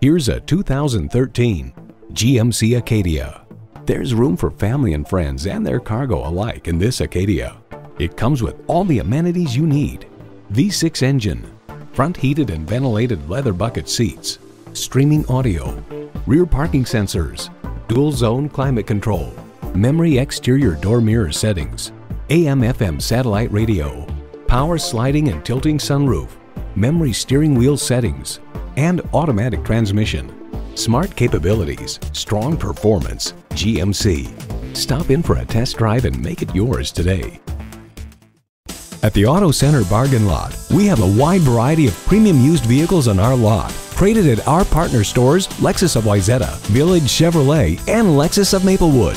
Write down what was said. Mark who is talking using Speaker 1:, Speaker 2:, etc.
Speaker 1: Here's a 2013 GMC Acadia. There's room for family and friends and their cargo alike in this Acadia. It comes with all the amenities you need. V6 engine, front heated and ventilated leather bucket seats, streaming audio, rear parking sensors, dual zone climate control, memory exterior door mirror settings, AM FM satellite radio, power sliding and tilting sunroof, memory steering wheel settings, and automatic transmission. Smart capabilities, strong performance, GMC. Stop in for a test drive and make it yours today. At the Auto Center Bargain Lot, we have a wide variety of premium used vehicles on our lot. Traded at our partner stores, Lexus of Wayzata, Village Chevrolet, and Lexus of Maplewood.